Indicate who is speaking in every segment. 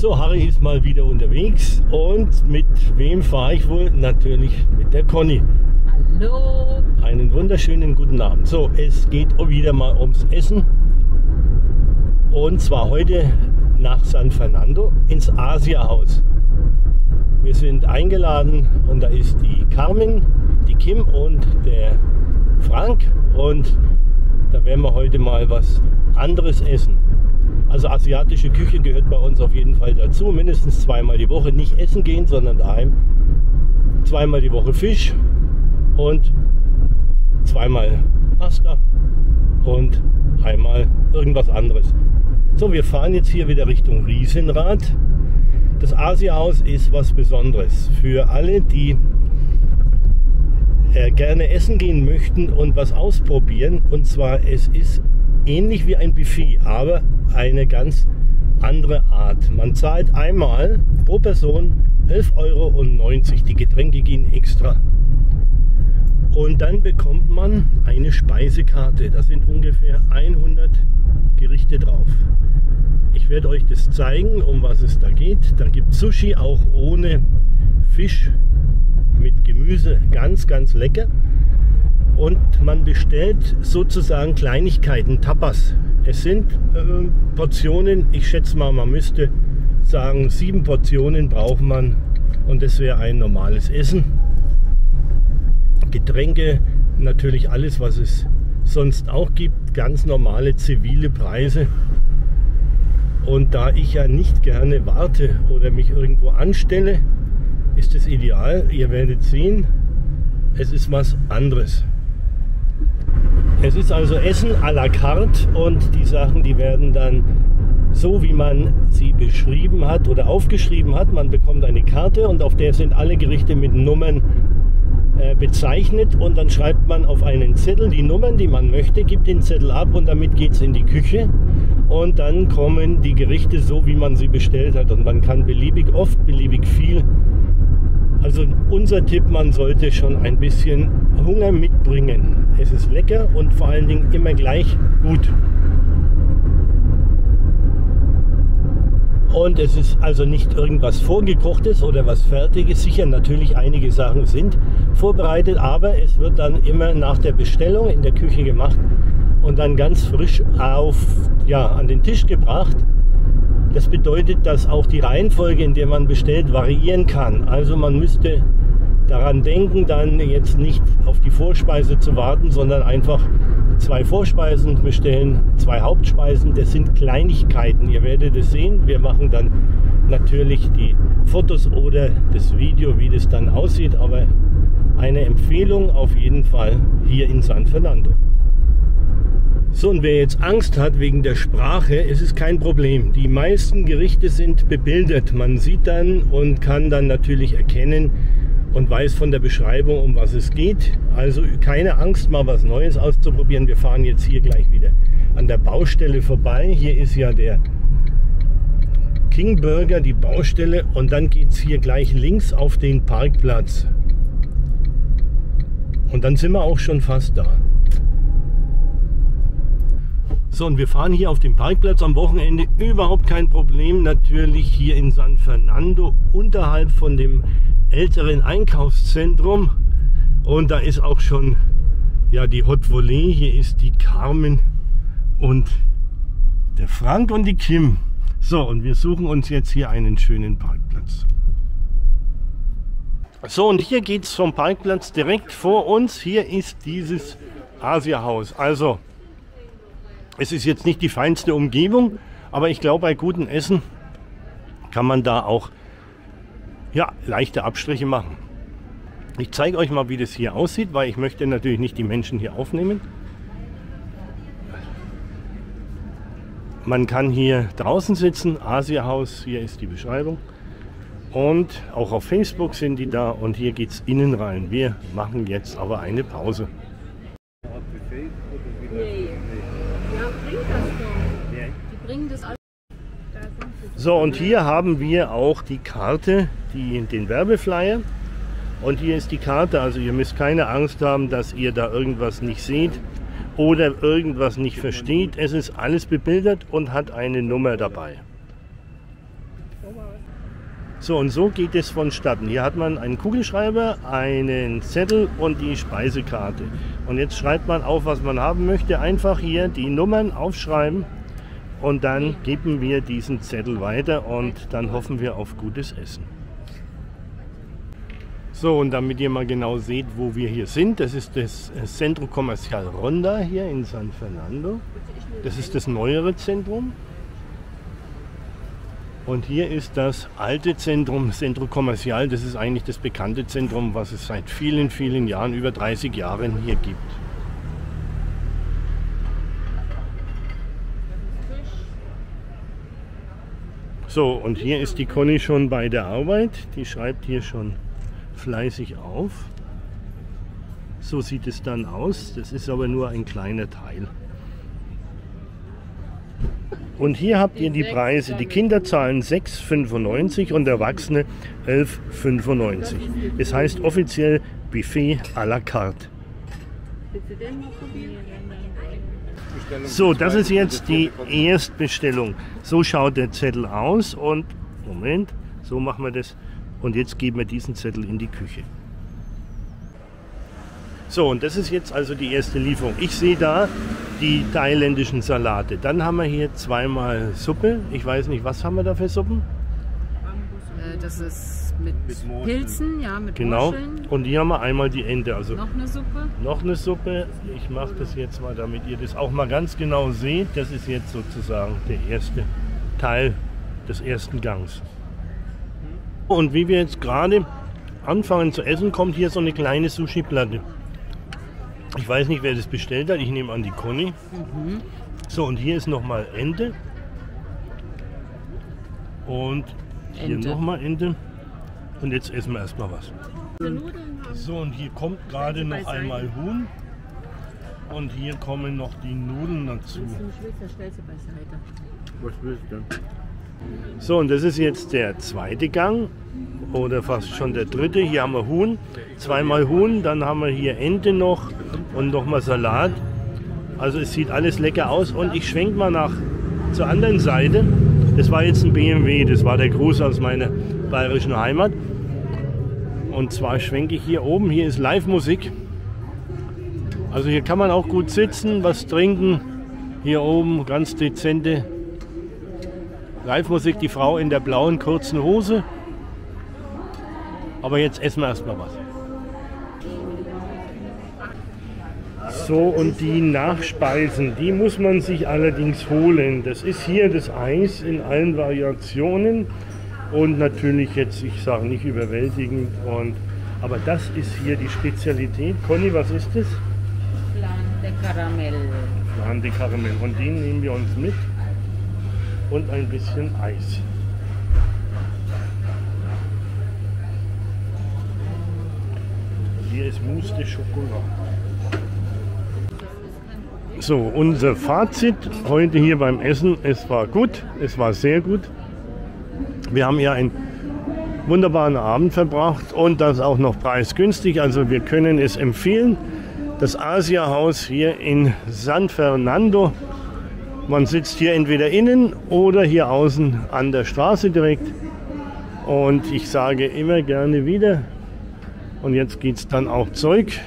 Speaker 1: So, Harry ist mal wieder unterwegs und mit wem fahre ich wohl? Natürlich mit der Conny.
Speaker 2: Hallo.
Speaker 1: Einen wunderschönen guten Abend. So, es geht wieder mal ums Essen. Und zwar heute nach San Fernando ins Asia-Haus. Wir sind eingeladen und da ist die Carmen, die Kim und der Frank. Und da werden wir heute mal was anderes essen. Also asiatische Küche gehört bei uns auf jeden Fall dazu. Mindestens zweimal die Woche. Nicht essen gehen, sondern daheim. Zweimal die Woche Fisch und zweimal Pasta und einmal irgendwas anderes. So, wir fahren jetzt hier wieder Richtung Riesenrad. Das Asiahaus ist was Besonderes für alle, die äh, gerne essen gehen möchten und was ausprobieren. Und zwar, es ist ähnlich wie ein Buffet, aber eine ganz andere Art. Man zahlt einmal pro Person 11,90 Euro. Die Getränke gehen extra. Und dann bekommt man eine Speisekarte. Da sind ungefähr 100 Gerichte drauf. Ich werde euch das zeigen, um was es da geht. Da gibt Sushi auch ohne Fisch mit Gemüse. Ganz, ganz lecker und man bestellt sozusagen Kleinigkeiten, Tapas. Es sind äh, Portionen, ich schätze mal, man müsste sagen, sieben Portionen braucht man und das wäre ein normales Essen. Getränke, natürlich alles, was es sonst auch gibt, ganz normale zivile Preise. Und da ich ja nicht gerne warte oder mich irgendwo anstelle, ist es ideal. Ihr werdet sehen, es ist was anderes. Es ist also Essen à la carte und die Sachen, die werden dann so, wie man sie beschrieben hat oder aufgeschrieben hat. Man bekommt eine Karte und auf der sind alle Gerichte mit Nummern äh, bezeichnet und dann schreibt man auf einen Zettel die Nummern, die man möchte, gibt den Zettel ab und damit geht es in die Küche und dann kommen die Gerichte so, wie man sie bestellt hat und man kann beliebig oft, beliebig viel also unser Tipp, man sollte schon ein bisschen Hunger mitbringen. Es ist lecker und vor allen Dingen immer gleich gut. Und es ist also nicht irgendwas Vorgekochtes oder was Fertiges. Sicher natürlich einige Sachen sind vorbereitet, aber es wird dann immer nach der Bestellung in der Küche gemacht und dann ganz frisch auf, ja, an den Tisch gebracht. Das bedeutet, dass auch die Reihenfolge, in der man bestellt, variieren kann. Also man müsste daran denken, dann jetzt nicht auf die Vorspeise zu warten, sondern einfach zwei Vorspeisen bestellen, zwei Hauptspeisen. Das sind Kleinigkeiten. Ihr werdet es sehen. Wir machen dann natürlich die Fotos oder das Video, wie das dann aussieht. Aber eine Empfehlung auf jeden Fall hier in San Fernando. So, und wer jetzt Angst hat wegen der Sprache, es ist kein Problem. Die meisten Gerichte sind bebildert. Man sieht dann und kann dann natürlich erkennen und weiß von der Beschreibung, um was es geht. Also keine Angst, mal was Neues auszuprobieren. Wir fahren jetzt hier gleich wieder an der Baustelle vorbei. Hier ist ja der King Burger, die Baustelle. Und dann geht es hier gleich links auf den Parkplatz. Und dann sind wir auch schon fast da. So, und wir fahren hier auf dem Parkplatz am Wochenende. Überhaupt kein Problem. Natürlich hier in San Fernando, unterhalb von dem älteren Einkaufszentrum. Und da ist auch schon ja, die Hot Volley. Hier ist die Carmen und der Frank und die Kim. So, und wir suchen uns jetzt hier einen schönen Parkplatz. So, und hier geht es vom Parkplatz direkt vor uns. Hier ist dieses Asia-Haus. Also, es ist jetzt nicht die feinste Umgebung, aber ich glaube, bei gutem Essen kann man da auch ja, leichte Abstriche machen. Ich zeige euch mal, wie das hier aussieht, weil ich möchte natürlich nicht die Menschen hier aufnehmen. Man kann hier draußen sitzen, Asia-Haus, hier ist die Beschreibung. Und auch auf Facebook sind die da und hier geht es innen rein. Wir machen jetzt aber eine Pause. So, und hier haben wir auch die Karte, die, den Werbeflyer. Und hier ist die Karte, also ihr müsst keine Angst haben, dass ihr da irgendwas nicht seht oder irgendwas nicht versteht. Es ist alles bebildert und hat eine Nummer dabei. So, und so geht es vonstatten. Hier hat man einen Kugelschreiber, einen Zettel und die Speisekarte. Und jetzt schreibt man auf, was man haben möchte. Einfach hier die Nummern aufschreiben und dann geben wir diesen Zettel weiter und dann hoffen wir auf gutes Essen. So, und damit ihr mal genau seht, wo wir hier sind, das ist das Centro Comercial Ronda hier in San Fernando. Das ist das neuere Zentrum. Und hier ist das alte Zentrum, Centro Comercial. Das ist eigentlich das bekannte Zentrum, was es seit vielen, vielen Jahren, über 30 Jahren hier gibt. So, und hier ist die Conny schon bei der Arbeit. Die schreibt hier schon fleißig auf. So sieht es dann aus. Das ist aber nur ein kleiner Teil. Und hier habt ihr die Preise. Die Kinder zahlen 6,95 und Erwachsene 11,95. Das heißt offiziell Buffet à la carte. So, das ist jetzt die Erstbestellung. So schaut der Zettel aus und Moment, so machen wir das. Und jetzt geben wir diesen Zettel in die Küche. So, und das ist jetzt also die erste Lieferung. Ich sehe da die thailändischen Salate. Dann haben wir hier zweimal Suppe. Ich weiß nicht, was haben wir da für Suppen?
Speaker 2: Das ist mit, mit Pilzen, ja, mit
Speaker 1: Genau. Morscheln. Und hier haben wir einmal die Ente. Also
Speaker 2: noch eine Suppe.
Speaker 1: Noch eine Suppe. Ich mache das jetzt mal, damit ihr das auch mal ganz genau seht. Das ist jetzt sozusagen der erste Teil des ersten Gangs. Und wie wir jetzt gerade anfangen zu essen, kommt hier so eine kleine Sushi-Platte. Ich weiß nicht, wer das bestellt hat. Ich nehme an die Conny. Mhm. So, und hier ist nochmal Ente. Und hier nochmal Ente. Und jetzt essen wir erstmal was. So, und hier kommt gerade noch einmal Huhn. Und hier kommen noch die Nudeln dazu. Was willst du denn? So, und das ist jetzt der zweite Gang oder fast schon der dritte. Hier haben wir Huhn, zweimal Huhn, dann haben wir hier Ente noch und nochmal Salat. Also es sieht alles lecker aus und ich schwenke mal nach zur anderen Seite. Das war jetzt ein BMW, das war der Gruß aus meiner bayerischen Heimat. Und zwar schwenke ich hier oben, hier ist Live-Musik. Also hier kann man auch gut sitzen, was trinken. Hier oben ganz dezente Live-Musik, die Frau in der blauen kurzen Hose. Aber jetzt essen wir erstmal was. So, und die Nachspeisen, die muss man sich allerdings holen. Das ist hier das Eis in allen Variationen und natürlich jetzt, ich sage nicht überwältigend. Und, aber das ist hier die Spezialität. Conny, was ist das?
Speaker 2: Flan de Karamell.
Speaker 1: Flan de Karamell. Und den nehmen wir uns mit und ein bisschen Eis. Hier ist Mousse de Chocolat. So, unser Fazit heute hier beim Essen. Es war gut, es war sehr gut. Wir haben hier einen wunderbaren Abend verbracht und das auch noch preisgünstig. Also wir können es empfehlen. Das Asia-Haus hier in San Fernando man sitzt hier entweder innen oder hier außen an der Straße direkt. Und ich sage immer gerne wieder. Und jetzt geht es dann auch Zeug.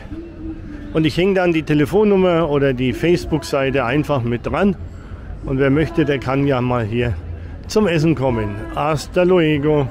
Speaker 1: Und ich hänge dann die Telefonnummer oder die Facebook-Seite einfach mit dran. Und wer möchte, der kann ja mal hier zum Essen kommen. Hasta luego.